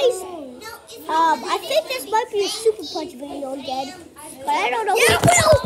guys. Um, I think this might be a super punch video again, but I don't know.